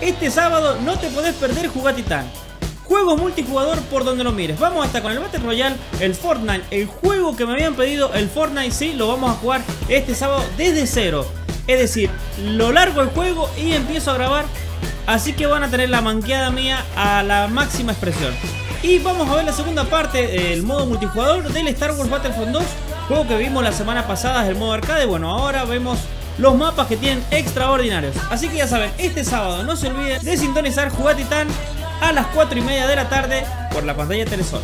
Este sábado no te podés perder jugar Titán. Juegos multijugador por donde lo mires. Vamos hasta con el Battle Royale, el Fortnite, el juego que me habían pedido, el Fortnite, sí, lo vamos a jugar este sábado desde cero. Es decir, lo largo el juego y empiezo a grabar. Así que van a tener la manqueada mía a la máxima expresión. Y vamos a ver la segunda parte del modo multijugador del Star Wars Battlefront 2. Juego que vimos la semana pasada, el modo arcade. Bueno, ahora vemos los mapas que tienen extraordinarios. Así que ya saben, este sábado no se olviden de sintonizar Jugar Titán a las 4 y media de la tarde por la pantalla Telesol.